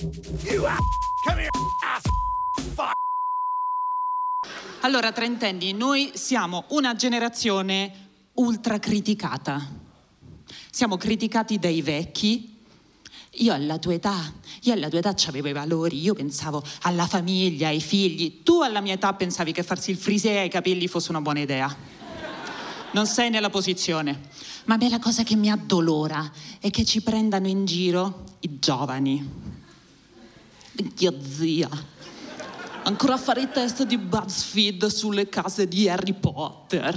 You ass. Come here, ass. Fuck. Allora, trentenni, noi siamo una generazione ultra criticata. Siamo criticati dai vecchi. Io alla tua età, io alla tua età avevo i valori, io pensavo alla famiglia, ai figli. Tu alla mia età pensavi che farsi il frisé ai capelli fosse una buona idea. Non sei nella posizione. Ma a me la cosa che mi addolora è che ci prendano in giro i giovani. Minchia zia. Ancora fare i test di BuzzFeed sulle case di Harry Potter.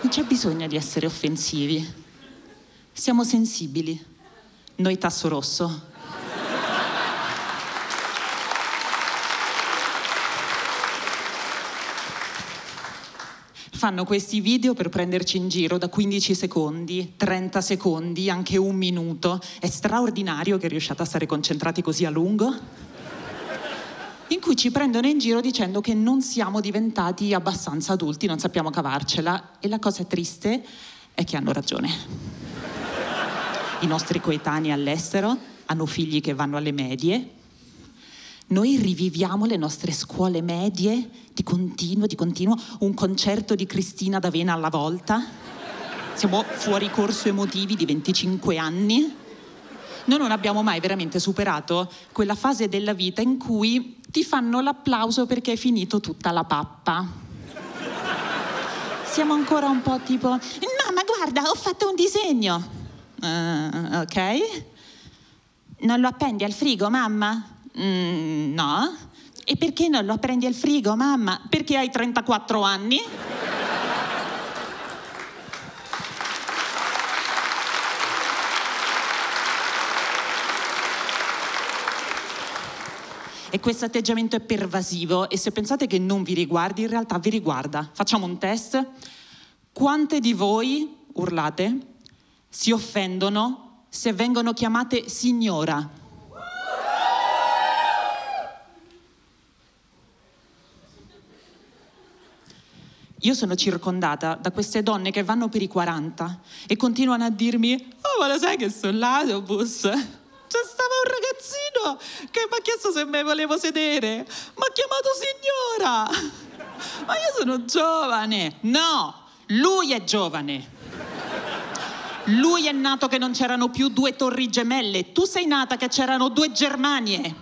Non c'è bisogno di essere offensivi. Siamo sensibili. Noi tasso rosso. Fanno questi video per prenderci in giro da 15 secondi, 30 secondi, anche un minuto. È straordinario che riusciate a stare concentrati così a lungo in cui ci prendono in giro dicendo che non siamo diventati abbastanza adulti, non sappiamo cavarcela e la cosa triste è che hanno ragione. I nostri coetanei all'estero hanno figli che vanno alle medie. Noi riviviamo le nostre scuole medie di continuo, di continuo, un concerto di Cristina D'Avena alla volta. Siamo fuori corso emotivi di 25 anni. Noi non abbiamo mai veramente superato quella fase della vita in cui ti fanno l'applauso perché hai finito tutta la pappa. Siamo ancora un po' tipo, mamma guarda, ho fatto un disegno. Uh, ok. Non lo appendi al frigo, mamma? Mm, no. E perché non lo appendi al frigo, mamma? Perché hai 34 anni? E questo atteggiamento è pervasivo e se pensate che non vi riguardi, in realtà vi riguarda. Facciamo un test. Quante di voi, urlate, si offendono se vengono chiamate signora? Io sono circondata da queste donne che vanno per i 40 e continuano a dirmi, oh ma lo sai che sono l'autobus? C'è stava un ragazzino che mi ha chiesto se me volevo sedere. Mi ha chiamato signora. Ma io sono giovane. No, lui è giovane. Lui è nato che non c'erano più due torri gemelle. Tu sei nata che c'erano due Germanie.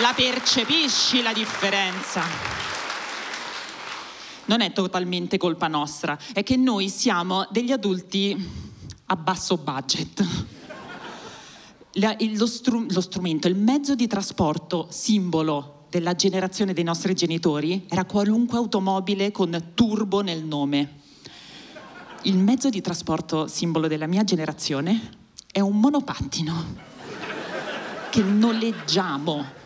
La percepisci la differenza? Non è totalmente colpa nostra, è che noi siamo degli adulti a basso budget. La- il- lo, stru- lo strumento, il mezzo di trasporto simbolo della generazione dei nostri genitori era qualunque automobile con turbo nel nome. Il mezzo di trasporto simbolo della mia generazione è un monopattino che noleggiamo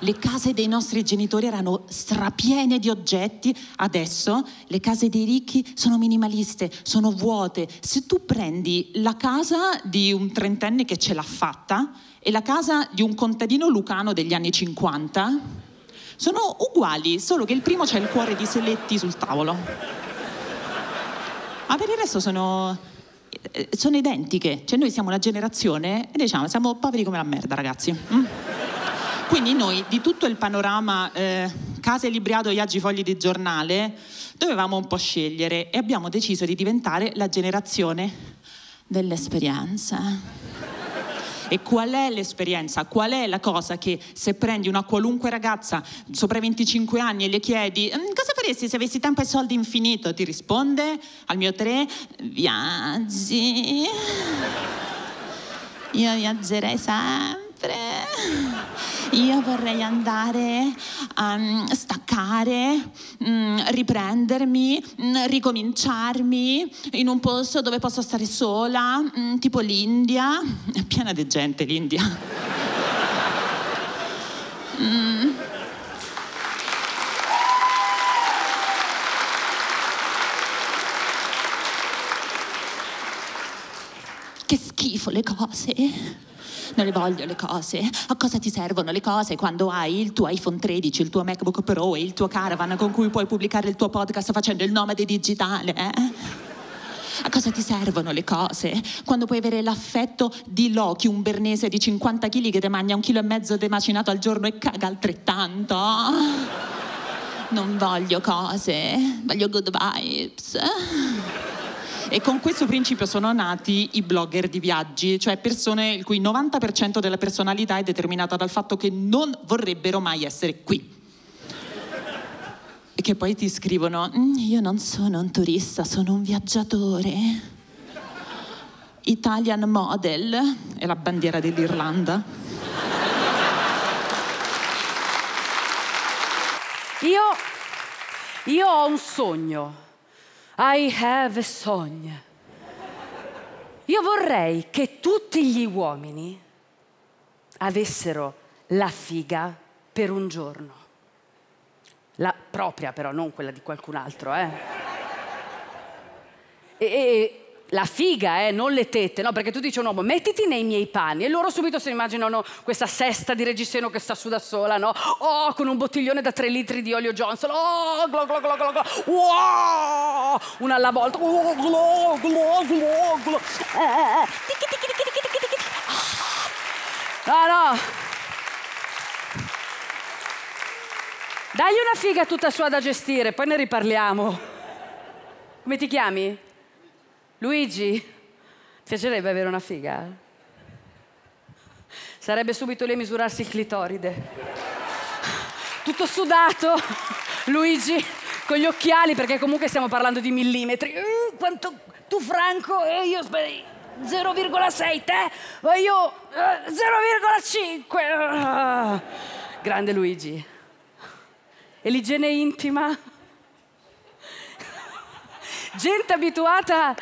le case dei nostri genitori erano strapiene di oggetti, adesso le case dei ricchi sono minimaliste, sono vuote. Se tu prendi la casa di un trentenne che ce l'ha fatta e la casa di un contadino lucano degli anni 50, sono uguali, solo che il primo c'è il cuore di Seletti sul tavolo. Ma per il resto sono, eh, sono identiche. Cioè noi siamo una generazione e diciamo siamo poveri come la merda, ragazzi. Mm? Quindi noi di tutto il panorama eh, case libriato viaggi fogli di giornale dovevamo un po' scegliere e abbiamo deciso di diventare la generazione dell'esperienza. E qual è l'esperienza? Qual è la cosa che se prendi una qualunque ragazza sopra i 25 anni e le chiedi "Mm, cosa faresti se avessi tempo e soldi infinito? Ti risponde al mio tre viaggi. Io viaggerei sempre. Io vorrei andare a mm, staccare, mm, riprendermi, mm, ricominciarmi in un posto dove posso stare sola, tipo l'India. È piena di gente l'India. Mm. che schifo le cose. Non le voglio le cose. A cosa ti servono le cose quando hai il tuo iPhone 13, il tuo MacBook Pro e il tuo caravan con cui puoi pubblicare il tuo podcast facendo il nomade digitale? Eh? A cosa ti servono le cose? Quando puoi avere l'affetto di Loki, un bernese di 50 kg che ti mangia un chilo e mezzo di macinato al giorno e caga altrettanto? Non voglio cose, voglio good vibes. E con questo principio sono nati i blogger di viaggi, cioè persone il cui 90% della personalità è determinata dal fatto che non vorrebbero mai essere qui. E che poi ti scrivono, "Mm, io non sono un turista, sono un viaggiatore. Italian model è la bandiera dell'Irlanda. Io, io ho un sogno. I have a sogno. Io vorrei che tutti gli uomini avessero la figa per un giorno. La propria però, non quella di qualcun altro, eh. E, e la figa, eh, non le tette, no? Perché tu dici a un uomo, mettiti nei miei panni e loro subito si immaginano questa sesta di reggiseno che sta su da sola, no? Oh, con un bottiglione da tre litri di olio Johnson, oh, glo, glo, glo, glo, glo. Wow! una alla volta, oh, glo, glo, glo, glo. Eh, eh, eh. Ticchi, ticchi, ticchi, ticchi, ticchi, ticchi. Ah. No, no. Dagli una figa tutta sua da gestire, poi ne riparliamo. Come ti chiami? Luigi? Piacerebbe avere una figa? Sarebbe subito lì a misurarsi il clitoride. Tutto sudato, Luigi, con gli occhiali, perché comunque stiamo parlando di millimetri. Uh, quanto tu Franco e io aspetta, 0,6 te, ma io eh, 0,5. Ah, grande Luigi. E l'igiene intima? Gente abituata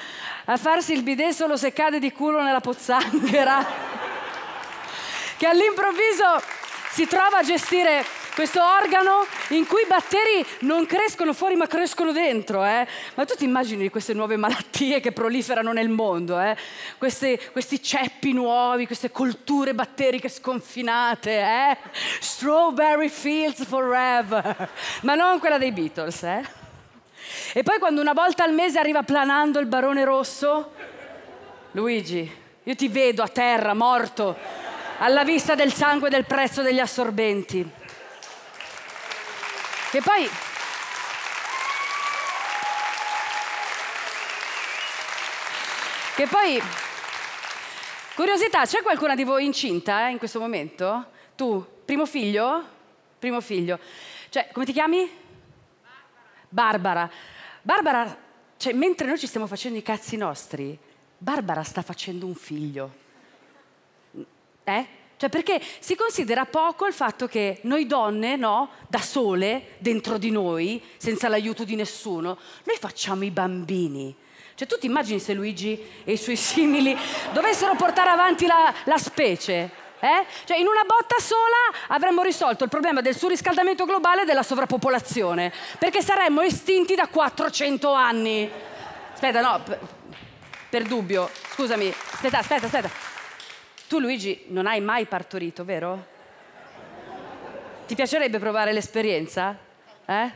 a farsi il bidet solo se cade di culo nella pozzanghera, che all'improvviso si trova a gestire questo organo in cui i batteri non crescono fuori ma crescono dentro. Eh? Ma tu ti immagini queste nuove malattie che proliferano nel mondo? Eh? Queste, questi ceppi nuovi, queste colture batteriche sconfinate. Eh? Strawberry fields forever. Ma non quella dei Beatles. E poi quando una volta al mese arriva planando il barone rosso, Luigi, io ti vedo a terra, morto, alla vista del sangue e del prezzo degli assorbenti. Che poi... Che poi... Curiosità, c'è qualcuna di voi incinta eh, in questo momento? Tu, primo figlio? Primo figlio. Cioè, come ti chiami? Barbara. Barbara, cioè, mentre noi ci stiamo facendo i cazzi nostri, Barbara sta facendo un figlio. Eh? Cioè perché si considera poco il fatto che noi donne, no, da sole, dentro di noi, senza l'aiuto di nessuno, noi facciamo i bambini. Cioè tu ti immagini se Luigi e i suoi simili dovessero portare avanti la, la specie? Eh? Cioè in una botta sola avremmo risolto il problema del surriscaldamento globale e della sovrappopolazione, perché saremmo estinti da 400 anni. Aspetta, no, per, per dubbio, scusami, aspetta, aspetta, aspetta. Tu Luigi non hai mai partorito, vero? Ti piacerebbe provare l'esperienza? Eh?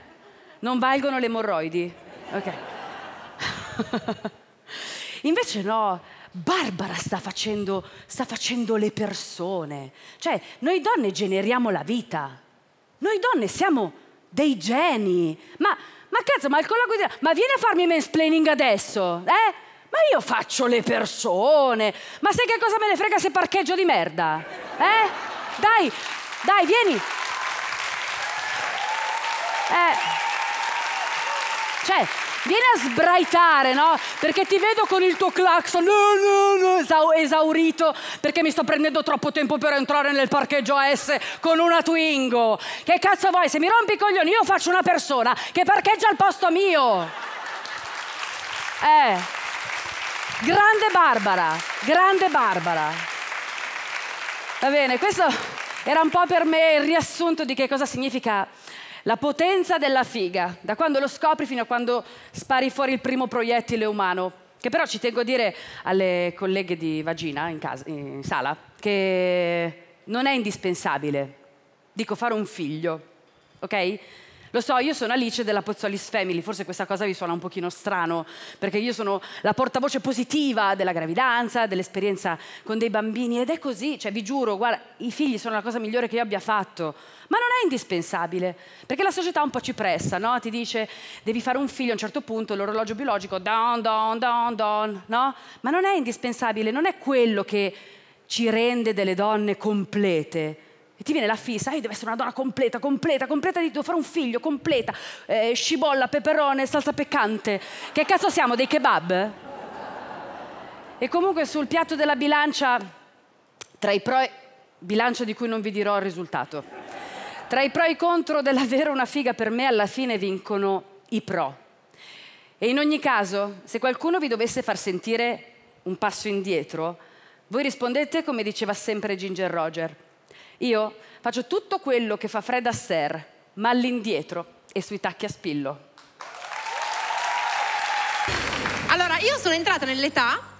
Non valgono le emorroidi? Ok. Invece no, Barbara sta facendo, sta facendo le persone. Cioè, noi donne generiamo la vita. Noi donne siamo dei geni. Ma, ma cazzo, ma il colloquio di... Ma vieni a farmi mansplaining adesso, eh? Ma io faccio le persone. Ma sai che cosa me ne frega se parcheggio di merda? Eh? Dai, dai, vieni. Eh. Cioè, vieni a sbraitare, no? Perché ti vedo con il tuo clacson esaurito perché mi sto prendendo troppo tempo per entrare nel parcheggio AS con una Twingo. Che cazzo vuoi? Se mi rompi i coglioni io faccio una persona che parcheggia al posto mio. Eh. Grande Barbara, grande Barbara. Va bene, questo era un po' per me il riassunto di che cosa significa la potenza della figa, da quando lo scopri fino a quando spari fuori il primo proiettile umano. che però ci tengo a dire alle colleghe di Vagina in, casa, in sala che non è indispensabile, dico fare un figlio, ok? Lo so, io sono Alice della Pozzolis Family, forse questa cosa vi suona un pochino strano, perché io sono la portavoce positiva della gravidanza, dell'esperienza con dei bambini ed è così, cioè vi giuro, guarda, i figli sono la cosa migliore che io abbia fatto, ma non è indispensabile, perché la società un po' ci pressa, no? Ti dice devi fare un figlio a un certo punto, l'orologio biologico, don, don, don, don, no? Ma non è indispensabile, non è quello che ci rende delle donne complete e ti viene la fissa, ah, deve essere una donna completa, completa, completa, devo fare un figlio, completa, eh, scibolla, peperone, salsa peccante. Che cazzo siamo, dei kebab? E comunque sul piatto della bilancia, tra i pro e... bilancia di cui non vi dirò il risultato. Tra i pro e i contro dell'avere una figa per me alla fine vincono i pro. E in ogni caso, se qualcuno vi dovesse far sentire un passo indietro, voi rispondete come diceva sempre Ginger Roger io faccio tutto quello che fa Fred Astaire, ma all'indietro e sui tacchi a spillo. Allora, io sono entrata nell'età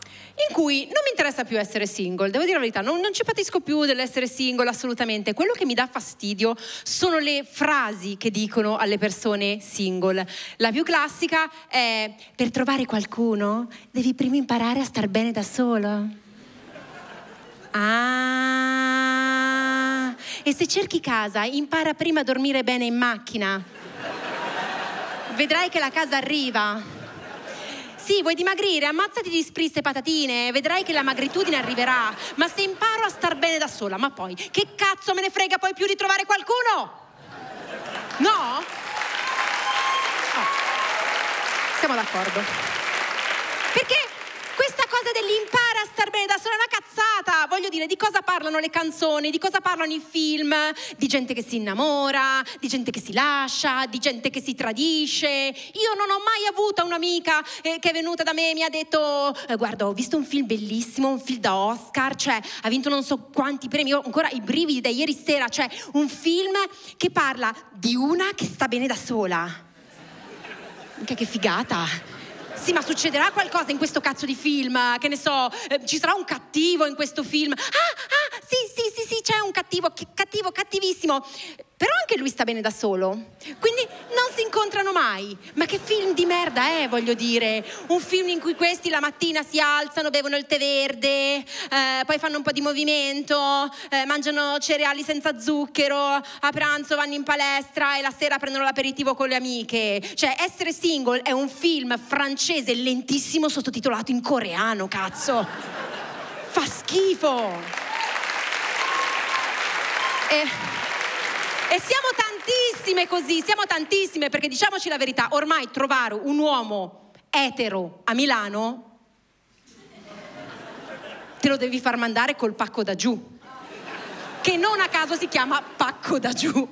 in cui non mi interessa più essere single, devo dire la verità, non, non, ci patisco più dell'essere single assolutamente. Quello che mi dà fastidio sono le frasi che dicono alle persone single. La più classica è per trovare qualcuno devi prima imparare a star bene da solo. Ah, e se cerchi casa, impara prima a dormire bene in macchina. Vedrai che la casa arriva. Sì, vuoi dimagrire? Ammazzati di sprisse e patatine, vedrai che la magritudine arriverà. Ma se imparo a star bene da sola, ma poi che cazzo me ne frega poi più di trovare qualcuno? No? Oh. Siamo d'accordo. Perché cosa dell'impara a star bene da sola è una cazzata. Voglio dire, di cosa parlano le canzoni, di cosa parlano i film? Di gente che si innamora, di gente che si lascia, di gente che si tradisce. Io non ho mai avuto un'amica eh, che è venuta da me e mi ha detto eh, guarda, ho visto un film bellissimo, un film da Oscar, cioè ha vinto non so quanti premi, ho ancora i brividi da ieri sera, cioè un film che parla di una che sta bene da sola. Che, che figata! Sì, ma succederà qualcosa in questo cazzo di film? Che ne so, eh, ci sarà un cattivo in questo film? Ah, ah, sì, sì, sì, sì, c'è un cattivo, cattivo, cattivissimo. Però anche lui sta bene da solo. Quindi non si incontrano mai. Ma che film di merda è, voglio dire? Un film in cui questi la mattina si alzano, bevono il tè verde, eh, poi fanno un po' di movimento, eh, mangiano cereali senza zucchero, a pranzo vanno in palestra e la sera prendono l'aperitivo con le amiche. Cioè, essere single è un film francese lentissimo sottotitolato in coreano, cazzo. Fa schifo. E... E siamo tantissime così, siamo tantissime perché diciamoci la verità, ormai trovare un uomo etero a Milano te lo devi far mandare col pacco da giù, che non a caso si chiama pacco da giù.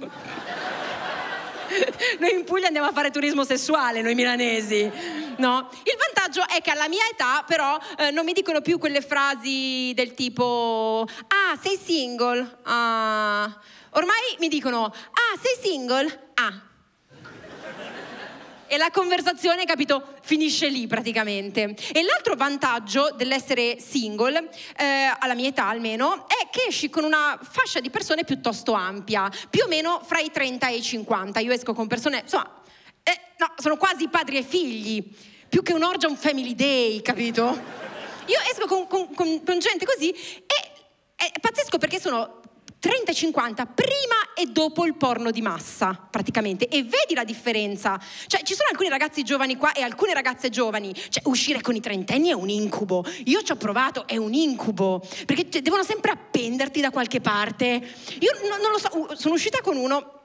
Noi in Puglia andiamo a fare turismo sessuale, noi milanesi. No? Il vantaggio è che alla mia età però eh, non mi dicono più quelle frasi del tipo ah sei single? Ah Ormai mi dicono, ah, sei single? Ah. E la conversazione, capito, finisce lì praticamente. E l'altro vantaggio dell'essere single, eh, alla mia età almeno, è che esci con una fascia di persone piuttosto ampia, più o meno fra i 30 e i 50. Io esco con persone, insomma, eh, no, sono quasi padri e figli, più che un'orgia, un family day, capito? Io esco con, con, con, con gente così e è pazzesco perché sono 30 e 50 prima e dopo il porno di massa, praticamente. E vedi la differenza. Cioè, ci sono alcuni ragazzi giovani qua e alcune ragazze giovani. Cioè, uscire con i trentenni è un incubo. Io ci ho provato, è un incubo. Perché cioè, devono sempre appenderti da qualche parte. Io no, non lo so, sono uscita con uno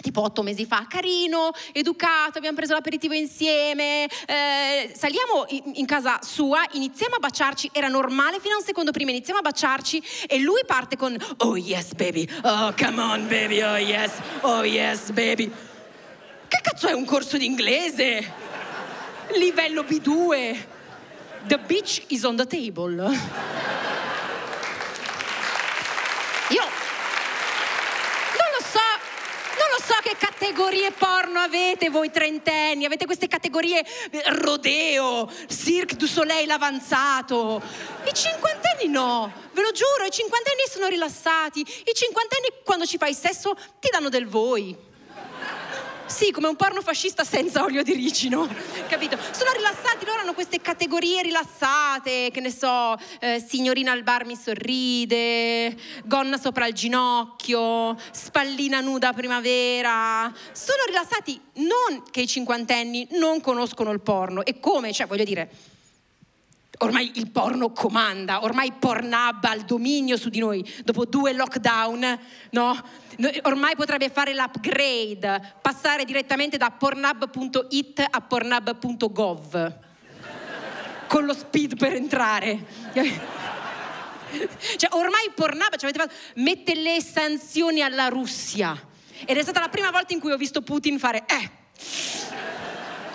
tipo otto mesi fa, carino, educato, abbiamo preso l'aperitivo insieme, eh, saliamo in, casa sua, iniziamo a baciarci, era normale fino a un secondo prima, iniziamo a baciarci e lui parte con oh yes baby, oh come on baby, oh yes, oh yes baby. Che cazzo è un corso di inglese? Livello B2. The beach is on the table. Categorie porno avete voi trentenni? Avete queste categorie eh, rodeo, Cirque du Soleil avanzato. I cinquantenni no, ve lo giuro, i cinquantenni sono rilassati. I cinquantenni quando ci fai sesso ti danno del voi. Sì, come un porno fascista senza olio di ricino, capito? Sono rilassati, loro hanno queste categorie rilassate, che ne so, eh, signorina al bar mi sorride, gonna sopra il ginocchio, spallina nuda a primavera. Sono rilassati, non che i cinquantenni non conoscono il porno. E come? Cioè, voglio dire, Ormai il porno comanda, ormai Pornhub ha il dominio su di noi. Dopo due lockdown, no? Ormai potrebbe fare l'upgrade, passare direttamente da pornhub.it a pornhub.gov. Con lo speed per entrare. Cioè, ormai Pornhub cioè, mette le sanzioni alla Russia. Ed è stata la prima volta in cui ho visto Putin fare, eh,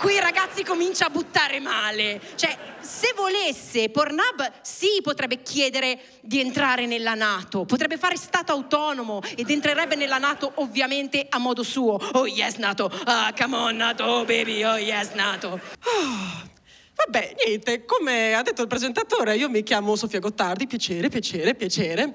qui ragazzi comincia a buttare male. Cioè, se volesse, Pornhub sì potrebbe chiedere di entrare nella Nato, potrebbe fare stato autonomo ed entrerebbe nella Nato ovviamente a modo suo. Oh yes Nato, ah come on Nato, baby, oh yes Nato. Oh, vabbè, niente, come ha detto il presentatore, io mi chiamo Sofia Gottardi, piacere, piacere, piacere.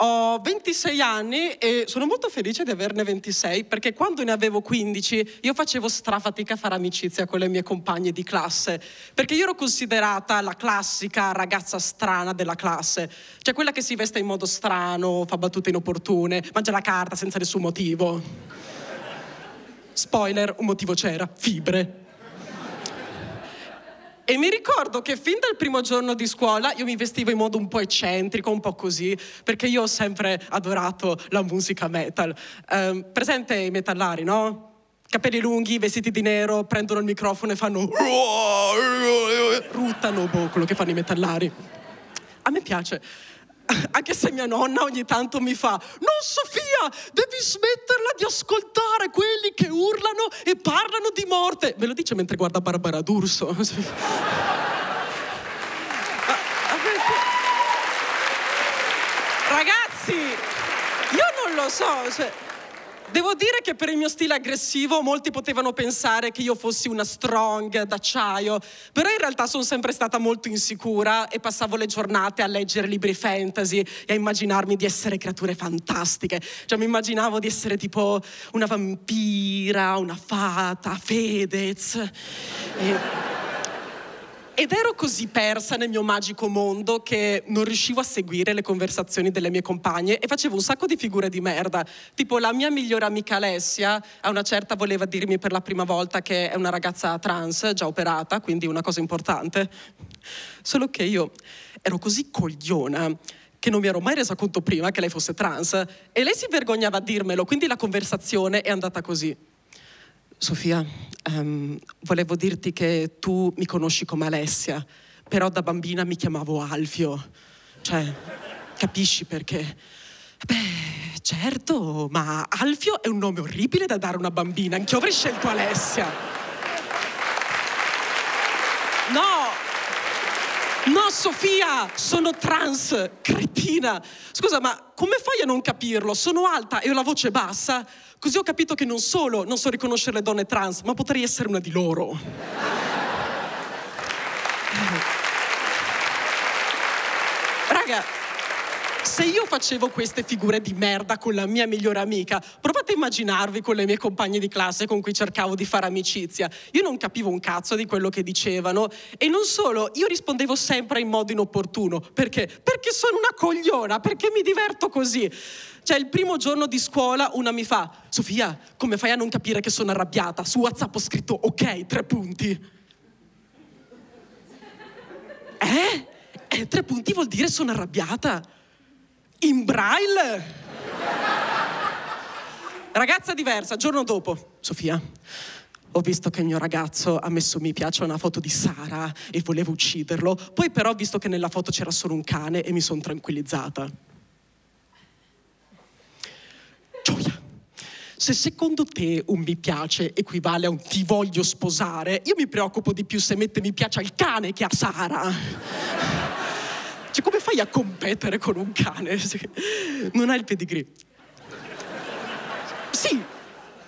Ho 26 anni e sono molto felice di averne 26 perché quando ne avevo 15 io facevo strafatica a fare amicizia con le mie compagne di classe perché io ero considerata la classica ragazza strana della classe, cioè quella che si veste in modo strano, fa battute inopportune, mangia la carta senza nessun motivo. Spoiler, un motivo c'era, fibre. E mi ricordo che fin dal primo giorno di scuola io mi vestivo in modo un po' eccentrico, un po' così, perché io ho sempre adorato la musica metal. Um, presente i metallari, no? Capelli lunghi, vestiti di nero, prendono il microfono e fanno... Ruttano, boh, quello che fanno i metallari. A me piace anche se mia nonna ogni tanto mi fa, no Sofia, devi smetterla di ascoltare quelli che urlano e parlano di morte. Me lo dice mentre guarda Barbara D'Urso. Ragazzi, io non lo so, cioè, Devo dire che per il mio stile aggressivo molti potevano pensare che io fossi una strong d'acciaio, però in realtà sono sempre stata molto insicura e passavo le giornate a leggere libri fantasy e a immaginarmi di essere creature fantastiche. Cioè mi immaginavo di essere tipo una vampira, una fata, Fedez. E... Ed ero così persa nel mio magico mondo che non riuscivo a seguire le conversazioni delle mie compagne e facevo un sacco di figure di merda. Tipo la mia migliore amica Alessia a una certa voleva dirmi per la prima volta che è una ragazza trans, già operata, quindi una cosa importante. Solo che io ero così cogliona che non mi ero mai resa conto prima che lei fosse trans e lei si vergognava a dirmelo, quindi la conversazione è andata così. Sofia, um, volevo dirti che tu mi conosci come Alessia, però da bambina mi chiamavo Alfio. Cioè, capisci perché? Beh, certo, ma Alfio è un nome orribile da dare a una bambina, anch'io avrei scelto Alessia. No! No, Sofia, sono trans, cretina. Scusa, ma come fai a non capirlo? Sono alta e ho la voce bassa. Così ho capito che non solo non so riconoscere le donne trans, ma potrei essere una di loro. Se io facevo queste figure di merda con la mia migliore amica, provate a immaginarvi con le mie compagne di classe con cui cercavo di fare amicizia. Io non capivo un cazzo di quello che dicevano e non solo, io rispondevo sempre in modo inopportuno. Perché? Perché sono una cogliona, perché mi diverto così. Cioè, il primo giorno di scuola una mi fa, Sofia, come fai a non capire che sono arrabbiata? Su WhatsApp ho scritto, ok, tre punti. Eh? Eh, tre punti vuol dire sono arrabbiata. In braille. Ragazza diversa, giorno dopo, Sofia. Ho visto che il mio ragazzo ha messo mi piace a una foto di Sara e volevo ucciderlo. Poi però ho visto che nella foto c'era solo un cane e mi sono tranquillizzata. Gioia. Se secondo te un mi piace equivale a un ti voglio sposare, io mi preoccupo di più se mette mi piace al cane che a Sara. Cioè, come fai a competere con un cane? Non hai il pedigree. Sì,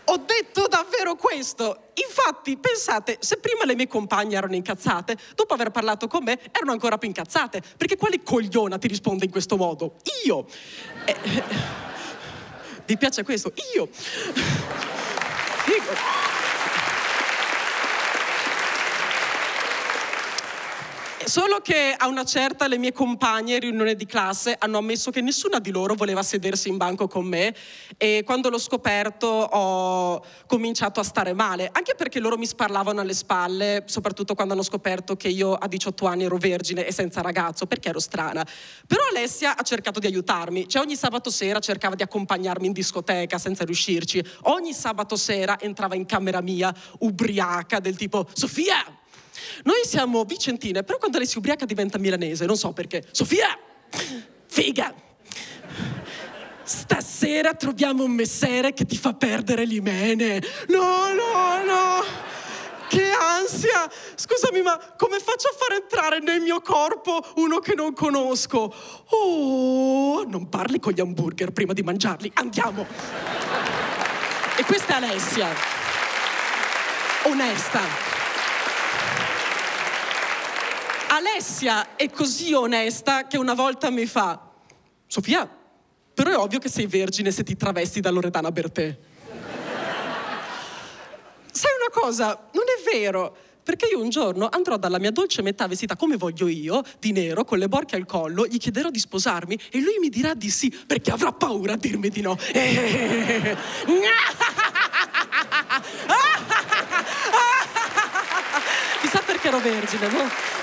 ho detto davvero questo. Infatti, pensate, se prima le mie compagne erano incazzate, dopo aver parlato con me erano ancora più incazzate. Perché quale cogliona ti risponde in questo modo? Io. Eh, eh, vi piace questo? Io. Figo. Solo che a una certa le mie compagne in riunione di classe hanno ammesso che nessuna di loro voleva sedersi in banco con me e quando l'ho scoperto ho cominciato a stare male, anche perché loro mi sparlavano alle spalle, soprattutto quando hanno scoperto che io a 18 anni ero vergine e senza ragazzo, perché ero strana. Però Alessia ha cercato di aiutarmi, cioè ogni sabato sera cercava di accompagnarmi in discoteca senza riuscirci, ogni sabato sera entrava in camera mia ubriaca del tipo Sofia, noi siamo vicentine, però quando lei si ubriaca diventa milanese, non so perché. Sofia! Figa! Stasera troviamo un messere che ti fa perdere l'imene. No, no, no! Che ansia! Scusami, ma come faccio a far entrare nel mio corpo uno che non conosco? Oh, non parli con gli hamburger prima di mangiarli. Andiamo! E questa è Alessia. Onesta. Alessia è così onesta che una volta mi fa, Sofia, però è ovvio che sei vergine se ti travesti da Loredana Bertè. Sai una cosa? Non è vero. Perché io un giorno andrò dalla mia dolce metà vestita come voglio io, di nero, con le borchie al collo, gli chiederò di sposarmi e lui mi dirà di sì, perché avrà paura a dirmi di no. Chissà perché ero vergine, no?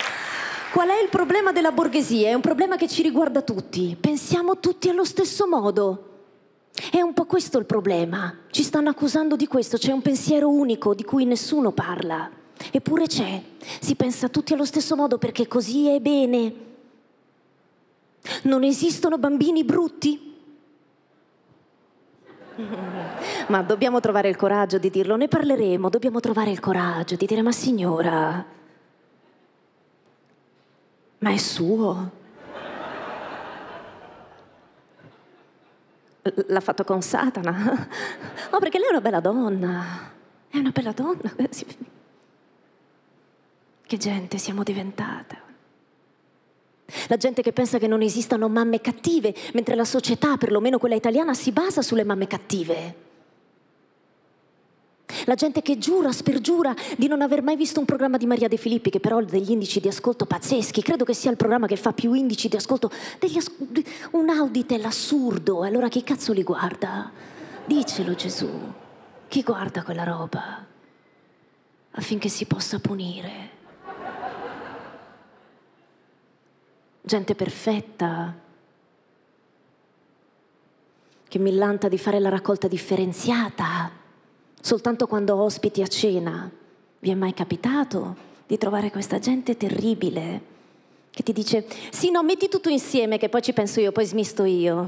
Qual è il problema della borghesia? È un problema che ci riguarda tutti. Pensiamo tutti allo stesso modo. È un po' questo il problema. Ci stanno accusando di questo, c'è un pensiero unico di cui nessuno parla. Eppure c'è. Si pensa tutti allo stesso modo perché così è bene. Non esistono bambini brutti? Ma dobbiamo trovare il coraggio di dirlo, ne parleremo, dobbiamo trovare il coraggio di dire ma signora, ma è suo. L'ha fatto con Satana. Oh, perché lei è una bella donna. È una bella donna. Che gente siamo diventate. La gente che pensa che non esistano mamme cattive, mentre la società, perlomeno quella italiana, si basa sulle mamme cattive. La gente che giura, spergiura di non aver mai visto un programma di Maria De Filippi, che però ha degli indici di ascolto pazzeschi. Credo che sia il programma che fa più indici di ascolto. As- un auditel assurdo. Allora chi cazzo li guarda? Dicelo Gesù. Chi guarda quella roba? Affinché si possa punire. Gente perfetta, che millanta di fare la raccolta differenziata soltanto quando ospiti a cena. Vi è mai capitato di trovare questa gente terribile che ti dice sì, no, metti tutto insieme che poi ci penso io, poi smisto io.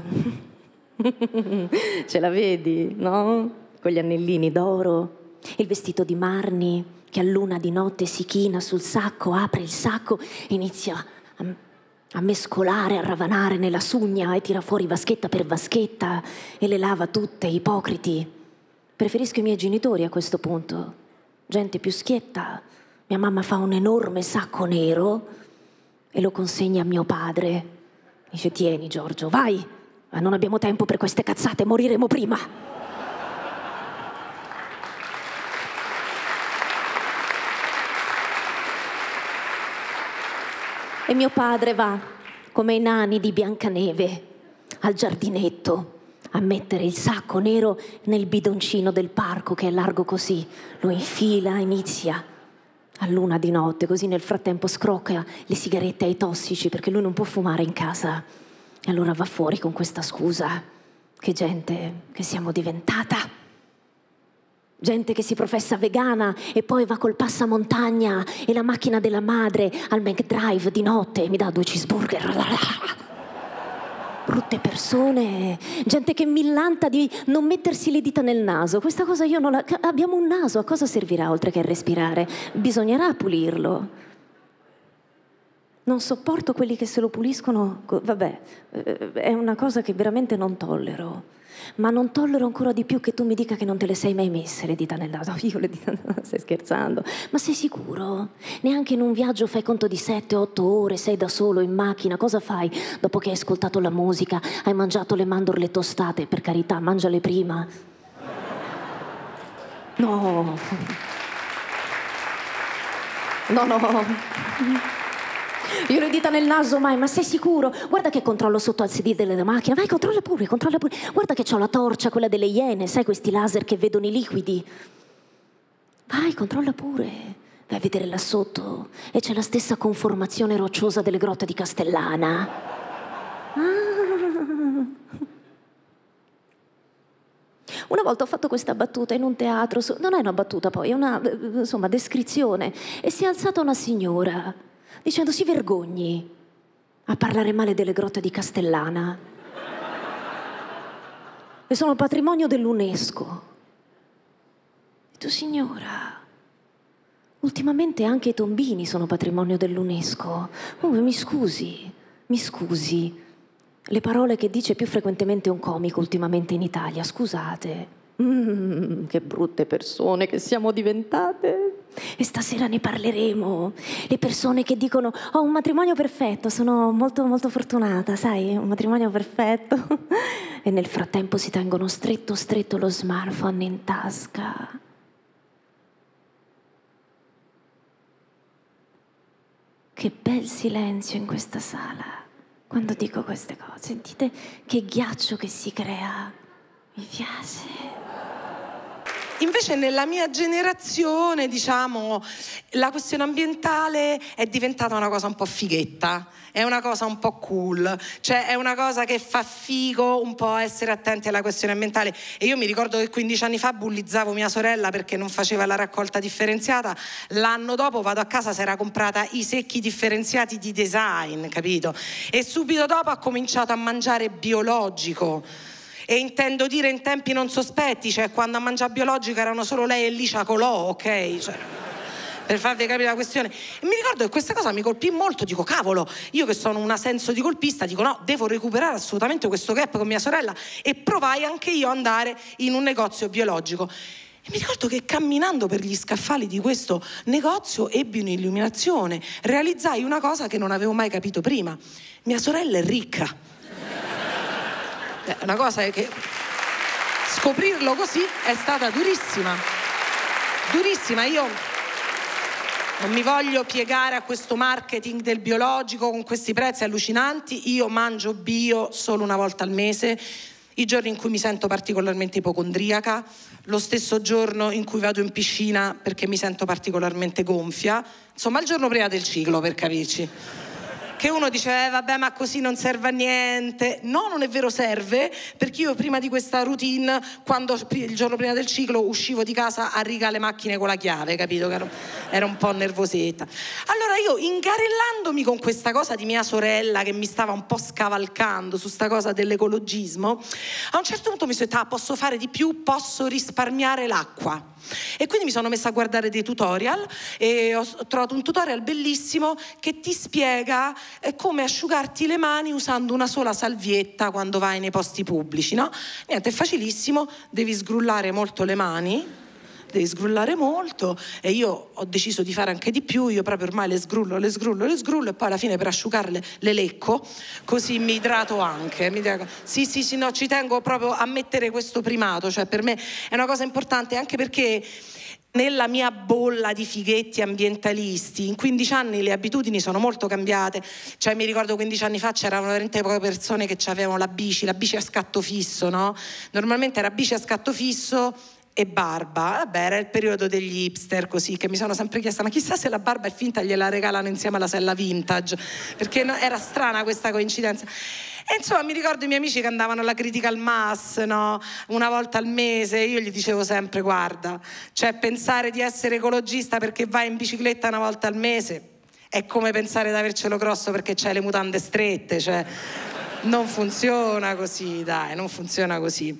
Ce la vedi, no? Con gli anellini d'oro, il vestito di marni che a luna di notte si china sul sacco, apre il sacco, inizia a, a mescolare, a ravanare nella sugna e tira fuori vaschetta per vaschetta e le lava tutte, ipocriti. Preferisco i miei genitori a questo punto. Gente più schietta. Mia mamma fa un enorme sacco nero e lo consegna a mio padre. Dice, tieni Giorgio, vai, ma non abbiamo tempo per queste cazzate, moriremo prima. E mio padre va, come i nani di Biancaneve, al giardinetto a mettere il sacco nero nel bidoncino del parco che è largo così, lo infila, inizia a luna di notte, così nel frattempo scrocca le sigarette ai tossici perché lui non può fumare in casa. E allora va fuori con questa scusa. Che gente che siamo diventata. Gente che si professa vegana e poi va col passamontagna e la macchina della madre al McDrive di notte e mi dà due cheeseburger brutte persone, gente che millanta di non mettersi le dita nel naso. Questa cosa io non la... Abbiamo un naso, a cosa servirà oltre che a respirare? Bisognerà pulirlo. Non sopporto quelli che se lo puliscono. co- Vabbè, eh, è una cosa che veramente non tollero. Ma non tollero ancora di più che tu mi dica che non te le sei mai messe le dita nel naso. Io le dita nel naso, stai scherzando? Ma sei sicuro? Neanche in un viaggio fai conto di 7-8 ore, sei da solo in macchina. Cosa fai dopo che hai ascoltato la musica, hai mangiato le mandorle tostate? Per carità, mangiale prima. No. No, no. Io le dita nel naso mai, ma sei sicuro? Guarda che controllo sotto al sedile della macchina. Vai, controlla pure, controlla pure. Guarda che ho la torcia, quella delle iene, sai questi laser che vedono i liquidi. Vai, controlla pure. Vai a vedere là sotto. E c'è la stessa conformazione rocciosa delle grotte di Castellana. Una volta ho fatto questa battuta in un teatro, non è una battuta poi, è una insomma, descrizione, e si è alzata una signora dicendo si vergogni a parlare male delle grotte di Castellana, che sono patrimonio dell'UNESCO. E tu signora, ultimamente anche i tombini sono patrimonio dell'UNESCO. Oh, mi scusi, mi scusi. Le parole che dice più frequentemente un comico ultimamente in Italia, scusate. Mm, che brutte persone che siamo diventate. E stasera ne parleremo. Le persone che dicono ho un matrimonio perfetto, sono molto molto fortunata, sai, un matrimonio perfetto. E nel frattempo si tengono stretto stretto lo smartphone in tasca. Che bel silenzio in questa sala quando dico queste cose. Sentite che ghiaccio che si crea. Mi piace. Invece nella mia generazione, diciamo, la questione ambientale è diventata una cosa un po' fighetta, è una cosa un po' cool, cioè è una cosa che fa figo un po' essere attenti alla questione ambientale. E io mi ricordo che 15 anni fa bullizzavo mia sorella perché non faceva la raccolta differenziata, l'anno dopo vado a casa, si era comprata i secchi differenziati di design, capito? E subito dopo ha cominciato a mangiare biologico. E intendo dire in tempi non sospetti, cioè quando a mangiare biologico erano solo lei e Licia Colò, ok? Cioè, per farvi capire la questione. E mi ricordo che questa cosa mi colpì molto, dico cavolo, io che sono una senso di colpista, dico no, devo recuperare assolutamente questo gap con mia sorella e provai anche io ad andare in un negozio biologico. E mi ricordo che camminando per gli scaffali di questo negozio ebbi un'illuminazione, realizzai una cosa che non avevo mai capito prima. Mia sorella è ricca. È una cosa che scoprirlo così è stata durissima. Durissima. Io non mi voglio piegare a questo marketing del biologico con questi prezzi allucinanti. Io mangio bio solo una volta al mese. I giorni in cui mi sento particolarmente ipocondriaca, lo stesso giorno in cui vado in piscina perché mi sento particolarmente gonfia, insomma il giorno prima del ciclo per capirci che uno dice eh, vabbè ma così non serve a niente. No non è vero serve perché io prima di questa routine quando il giorno prima del ciclo uscivo di casa a riga le macchine con la chiave capito? Che ero un po' nervosetta. Allora io ingarellandomi con questa cosa di mia sorella che mi stava un po' scavalcando su sta cosa dell'ecologismo a un certo punto mi sono detta ah, posso fare di più? Posso risparmiare l'acqua? E quindi mi sono messa a guardare dei tutorial e ho trovato un tutorial bellissimo che ti spiega eh, come asciugarti le mani usando una sola salvietta quando vai nei posti pubblici, no? Niente, è facilissimo, devi sgrullare molto le mani devi sgrullare molto e io ho deciso di fare anche di più, io proprio ormai le sgrullo, le sgrullo, le sgrullo e poi alla fine per asciugarle le lecco, così mi idrato anche. Mi idrato. Sì, sì, sì, no, ci tengo proprio a mettere questo primato, cioè per me è una cosa importante anche perché nella mia bolla di fighetti ambientalisti, in 15 anni le abitudini sono molto cambiate, cioè mi ricordo 15 anni fa c'erano veramente poche persone che avevano la bici, la bici a scatto fisso, no? Normalmente era bici a scatto fisso e barba, vabbè era il periodo degli hipster così che mi sono sempre chiesta ma chissà se la barba è finta gliela regalano insieme alla sella vintage? Perché no, era strana questa coincidenza. E insomma mi ricordo i miei amici che andavano alla Critical Mass no? una volta al mese io gli dicevo sempre guarda cioè pensare di essere ecologista perché vai in bicicletta una volta al mese è come pensare di avercelo grosso perché c'hai le mutande strette cioè non funziona così dai non funziona così.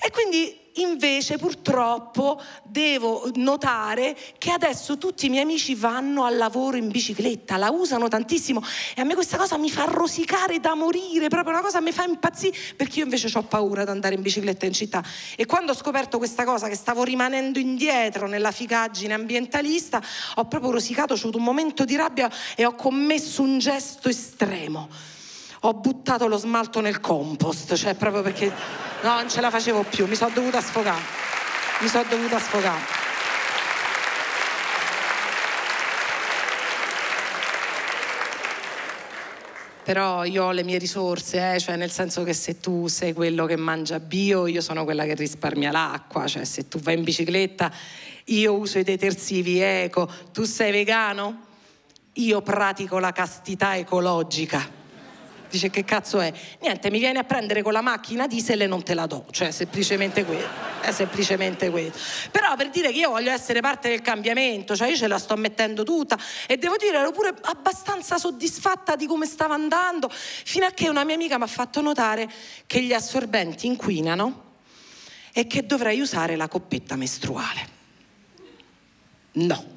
E quindi Invece purtroppo devo notare che adesso tutti i miei amici vanno al lavoro in bicicletta, la usano tantissimo e a me questa cosa mi fa rosicare da morire, proprio una cosa mi fa impazzire perché io invece ho paura di andare in bicicletta in città. E quando ho scoperto questa cosa che stavo rimanendo indietro nella figaggine ambientalista, ho proprio rosicato, ho avuto un momento di rabbia e ho commesso un gesto estremo ho buttato lo smalto nel compost, cioè proprio perché no, non ce la facevo più, mi sono dovuta sfogare, mi sono dovuta sfogare. Però io ho le mie risorse, eh, cioè nel senso che se tu sei quello che mangia bio, io sono quella che risparmia l'acqua, cioè se tu vai in bicicletta, io uso i detersivi eco, tu sei vegano, io pratico la castità ecologica. Dice che cazzo è? Niente, mi viene a prendere con la macchina diesel e non te la do, cioè semplicemente quello. È semplicemente quello. Però per dire che io voglio essere parte del cambiamento, cioè io ce la sto mettendo tutta e devo dire ero pure abbastanza soddisfatta di come stava andando, fino a che una mia amica mi ha fatto notare che gli assorbenti inquinano e che dovrei usare la coppetta mestruale. No.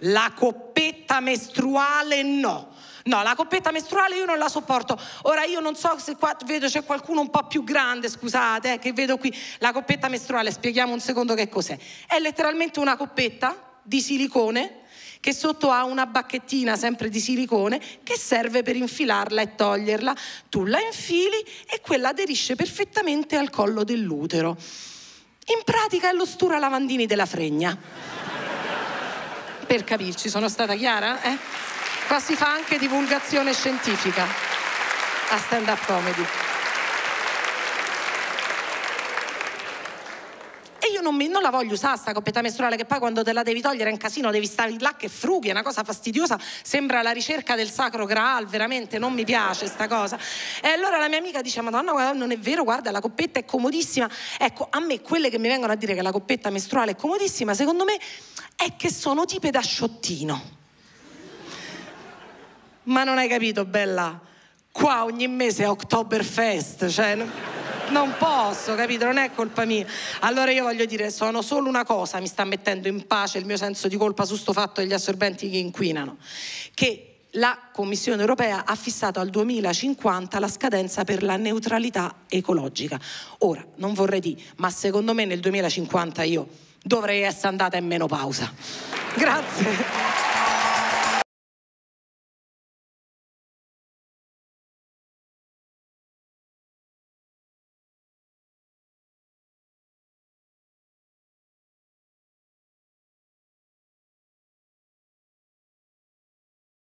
La coppetta mestruale no. No, la coppetta mestruale io non la sopporto. Ora io non so se qua vedo c'è qualcuno un po' più grande, scusate, eh, che vedo qui. La coppetta mestruale, spieghiamo un secondo che cos'è. È letteralmente una coppetta di silicone che sotto ha una bacchettina sempre di silicone che serve per infilarla e toglierla. Tu la infili e quella aderisce perfettamente al collo dell'utero. In pratica è lo stura lavandini della fregna. Per capirci, sono stata chiara? Eh? Qua si fa anche divulgazione scientifica a stand up comedy. E io non, mi, non, la voglio usare sta coppetta mestruale che poi quando te la devi togliere è un casino, devi stare là che frughi, è una cosa fastidiosa, sembra la ricerca del sacro graal, veramente non mi piace sta cosa. E allora la mia amica dice, madonna non è vero, guarda la coppetta è comodissima. Ecco, a me quelle che mi vengono a dire che la coppetta mestruale è comodissima, secondo me è che sono tipe da sciottino. Ma non hai capito, bella? Qua ogni mese è Oktoberfest, cioè non posso, capito? Non è colpa mia. Allora io voglio dire, sono solo una cosa, mi sta mettendo in pace il mio senso di colpa su sto fatto degli assorbenti che inquinano, che la Commissione europea ha fissato al 2050 la scadenza per la neutralità ecologica. Ora, non vorrei dire, ma secondo me nel 2050 io dovrei essere andata in menopausa. Grazie.